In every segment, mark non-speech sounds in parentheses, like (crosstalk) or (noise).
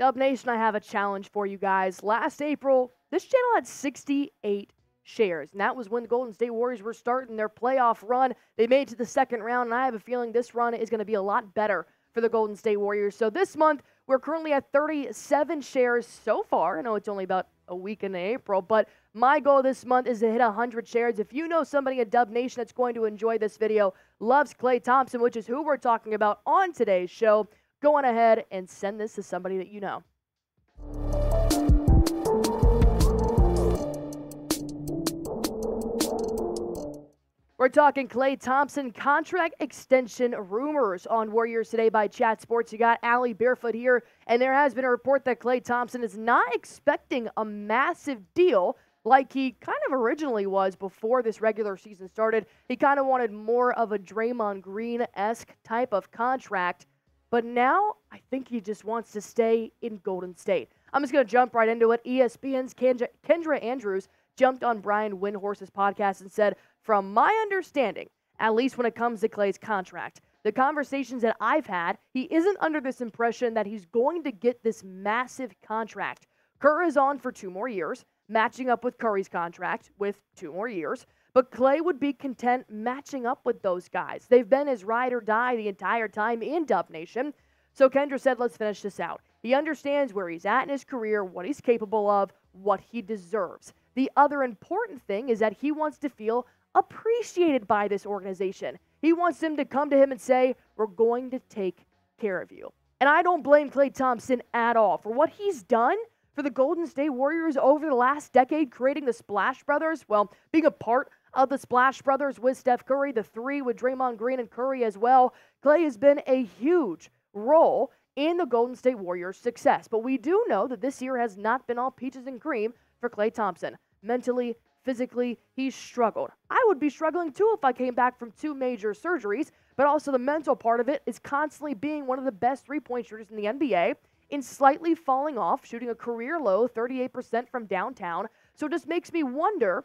Dub Nation, I have a challenge for you guys. Last April, this channel had 68 shares, and that was when the Golden State Warriors were starting their playoff run. They made it to the second round, and I have a feeling this run is going to be a lot better for the Golden State Warriors. So this month, we're currently at 37 shares so far. I know it's only about a week in April, but my goal this month is to hit 100 shares. If you know somebody at Dub Nation that's going to enjoy this video, loves Klay Thompson, which is who we're talking about on today's show, go on ahead and send this to somebody that you know. We're talking Klay Thompson contract extension rumors on Warriors Today by Chat Sports. You got Allie Barefoot here, and there has been a report that Klay Thompson is not expecting a massive deal like he kind of originally was before this regular season started. He kind of wanted more of a Draymond Green esque type of contract. But now I think he just wants to stay in Golden State. I'm just going to jump right into it. ESPN's Kendra, Kendra Andrews jumped on Brian Windhorst's podcast and said, From my understanding, at least when it comes to Klay's contract, the conversations that I've had, he isn't under this impression that he's going to get this massive contract. Kerr is on for two more years, matching up with Curry's contract with two more years. But Klay would be content matching up with those guys. They've been his ride or die the entire time in Dub Nation. So Kendra said, let's finish this out. He understands where he's at in his career, what he's capable of, what he deserves. The other important thing is that he wants to feel appreciated by this organization. He wants them to come to him and say, We're going to take care of you. And I don't blame Klay Thompson at all for what he's done for the Golden State Warriors over the last decade, creating the Splash Brothers. Well, being a part of the Splash Brothers with Steph Curry, the three with Draymond Green and Curry as well. Klay has been a huge role in the Golden State Warriors' success. But we do know that this year has not been all peaches and cream for Klay Thompson. Mentally, physically, he's struggled. I would be struggling too if I came back from two major surgeries, but also the mental part of it is constantly being one of the best three point shooters in the NBA, in slightly falling off, shooting a career low 38% from downtown. So it just makes me wonder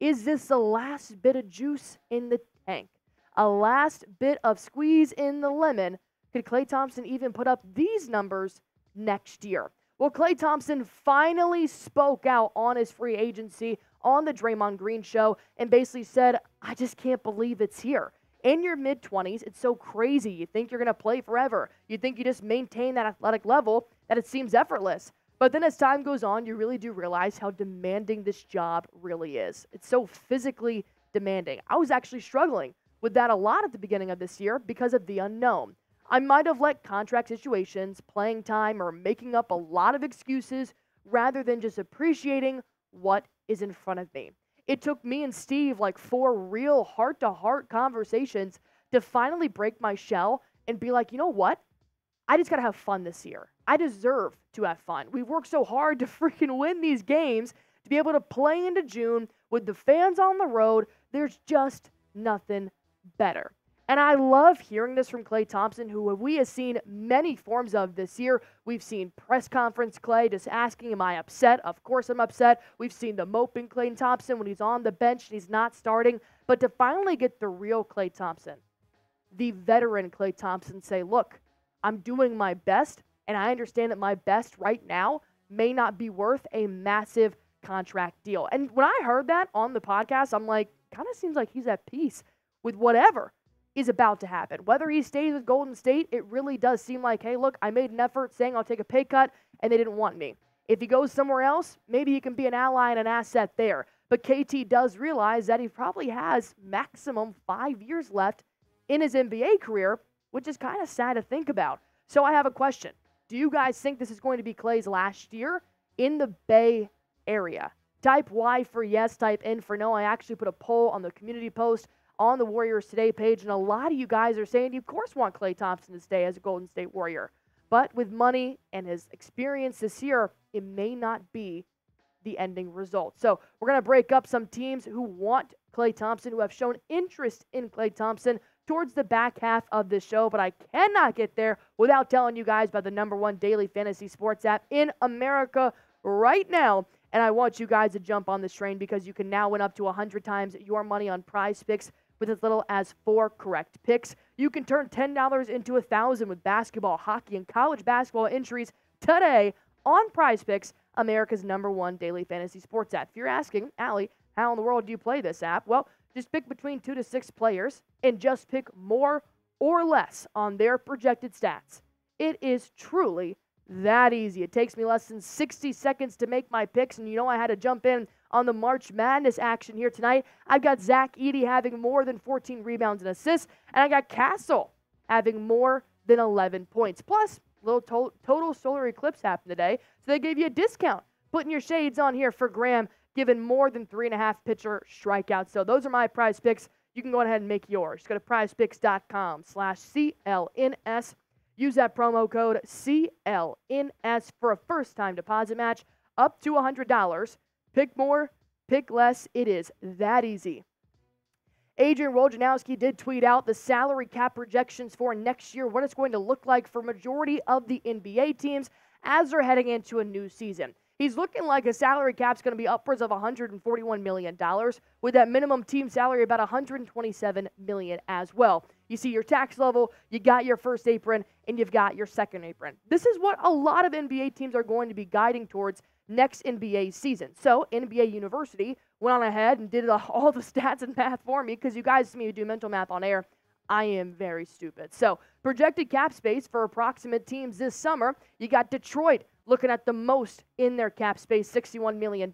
is this the last bit of juice in the tank? A last bit of squeeze in the lemon? Could Klay Thompson even put up these numbers next year? Well, Klay Thompson finally spoke out on his free agency on the Draymond Green show and basically said, I just can't believe it's here. In your mid 20s, it's so crazy. You think you're going to play forever. You think you just maintain that athletic level that it seems effortless. But then as time goes on, you really do realize how demanding this job really is. It's so physically demanding. I was actually struggling with that a lot at the beginning of this year because of the unknown. I might have let contract situations, playing time, or making up a lot of excuses rather than just appreciating what is in front of me. It took me and Steve like four real heart to heart conversations to finally break my shell and be like, you know what? I just got to have fun this year. I deserve to have fun. We've worked so hard to (laughs) freaking win these games, to be able to play into June with the fans on the road. There's just nothing better. And I love hearing this from Klay Thompson, who we have seen many forms of this year. We've seen press conference Klay just asking, Am I upset? Of course I'm upset. We've seen the moping Klay Thompson when he's on the bench and he's not starting. But to finally get the real Klay Thompson, the veteran Klay Thompson, say, Look, I'm doing my best, and I understand that my best right now may not be worth a massive contract deal. And when I heard that on the podcast, I'm like, kind of seems like he's at peace with whatever is about to happen. Whether he stays with Golden State, it really does seem like, hey, look, I made an effort saying I'll take a pay cut, and they didn't want me. If he goes somewhere else, maybe he can be an ally and an asset there. But KT does realize that he probably has maximum five years left in his NBA career which is kind of sad to think about. So I have a question. Do you guys think this is going to be Klay's last year in the Bay Area? Type Y for yes, type N for no. I actually put a poll on the community post on the Warriors Today page, and a lot of you guys are saying you, of course, want Klay Thompson to stay as a Golden State Warrior. But with money and his experience this year, it may not be the ending result. So we're going to break up some teams who want Klay Thompson, who have shown interest in Klay Thompson towards the back half of the show, but I cannot get there without telling you guys about the number one daily fantasy sports app in America right now. And I want you guys to jump on this train because you can now win up to 100 times your money on prize picks with as little as four correct picks. You can turn $10 into a 1000 with basketball, hockey, and college basketball entries today on Prize Picks, America's number one daily fantasy sports app. If you're asking, Allie, how in the world do you play this app? Well, just pick between two to six players and just pick more or less on their projected stats. It is truly that easy. It takes me less than 60 seconds to make my picks, and you know I had to jump in on the March Madness action here tonight. I've got Zach Edey having more than 14 rebounds and assists, and I got Castle having more than 11 points. Plus, little to- total solar eclipse happened today, so they gave you a discount. Putting your shades on here for Graham, given more than three and a half pitcher strikeouts. So those are my prize picks. You can go ahead and make yours. Go to prizepicks.com slash CLNS. Use that promo code CLNS for a first time deposit match up to $100. Pick more, pick less. It is that easy. Adrian Wojnarowski did tweet out the salary cap projections for next year, what it's going to look like for majority of the NBA teams as they're heading into a new season. He's looking like a salary cap's going to be upwards of $141 million, with that minimum team salary about 127 million as well. You see your tax level, you got your first apron, and you've got your second apron. This is what a lot of NBA teams are going to be guiding towards next NBA season. So, NBA University went on ahead and did (laughs) all the stats and math for me because you guys see me do mental math on air. I am very stupid. So, projected cap space for approximate teams this summer, you got Detroit looking at the most in their cap space, $61 million.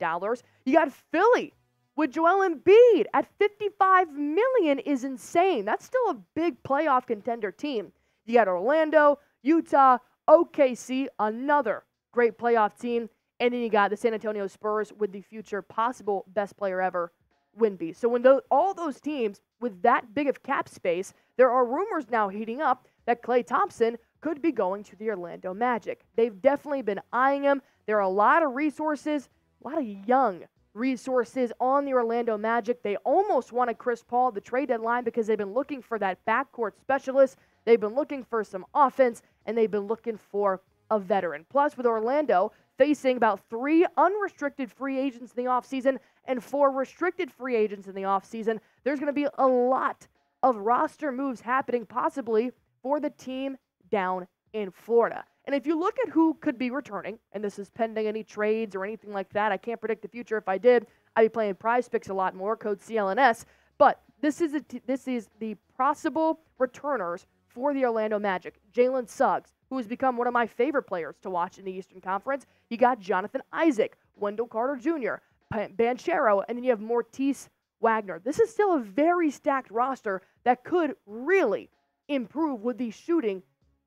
You got Philly with Joel Embiid at 55 million is insane. That's still a big playoff contender team. You got Orlando, Utah, OKC, another great playoff team. And then you got the San Antonio Spurs with the future possible best player ever, Wemby. So when those, all those teams with that big of cap space, there are rumors now heating up that Klay Thompson could be going to the Orlando Magic. They've definitely been eyeing him. There are a lot of resources, a lot of young resources on the Orlando Magic. They almost wanted Chris Paul the trade deadline because they've been looking for that backcourt specialist. They've been looking for some offense, and they've been looking for a veteran. Plus, with Orlando, facing about three unrestricted free agents in the offseason and four restricted free agents in the offseason. There's going to be a lot of roster moves happening, possibly for the team down in Florida. And if you look at who could be returning, and this is pending any trades or anything like that, I can't predict the future. If I did, I'd be playing prize picks a lot more, code CLNS. But this is, this is the possible returners for the Orlando Magic. Jalen Suggs, who has become one of my favorite players to watch in the Eastern Conference. You got Jonathan Isaac, Wendell Carter Jr., Banchero, and then you have Moritz Wagner. This is still a very stacked roster that could really improve with the shooting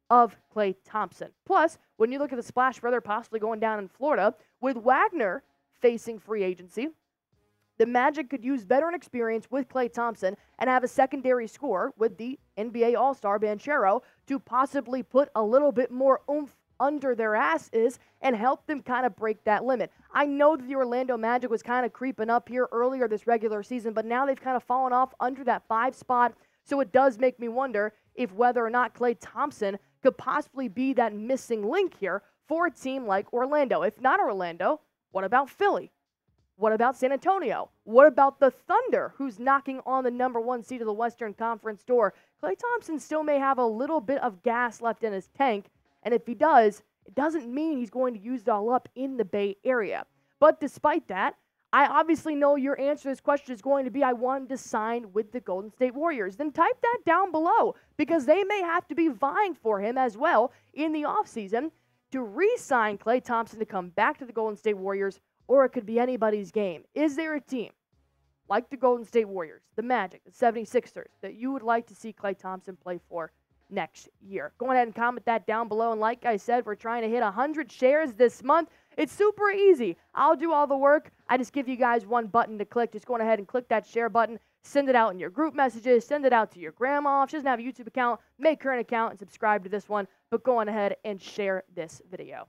of Klay Thompson. Plus, when you look at the Splash Brother possibly going down in Florida, with Wagner facing free agency, the Magic could use veteran experience with Klay Thompson and have a secondary score with the NBA All Star Banchero to possibly put a little bit more oomph under their asses and help them kind of break that limit. I know that the Orlando Magic was kind of creeping up here earlier this regular season, but now they've kind of fallen off under that five spot. So it does make me wonder if whether or not Klay Thompson could possibly be that missing link here for a team like Orlando. If not Orlando, what about Philly? What about San Antonio? What about the Thunder, who's knocking on the number one seed of the Western Conference door? Klay Thompson still may have a little bit of gas left in his tank, and if he does, it doesn't mean he's going to use it all up in the Bay Area. But despite that, I obviously know your answer to this question is going to be I wanted to sign with the Golden State Warriors. Then type that down below because they may have to be vying for him as well in the offseason to re sign Klay Thompson to come back to the Golden State Warriors or it could be anybody's game. Is there a team like the Golden State Warriors, the Magic, the 76ers that you would like to see Klay Thompson play for next year? Go ahead and comment that down below. And like I said, we're trying to hit 100 shares this month. It's super easy. I'll do all the work. I just give you guys one button to click. Just go ahead and click that share button. Send it out in your group messages. Send it out to your grandma. If she doesn't have a YouTube account, make her an account and subscribe to this one. But go on ahead and share this video.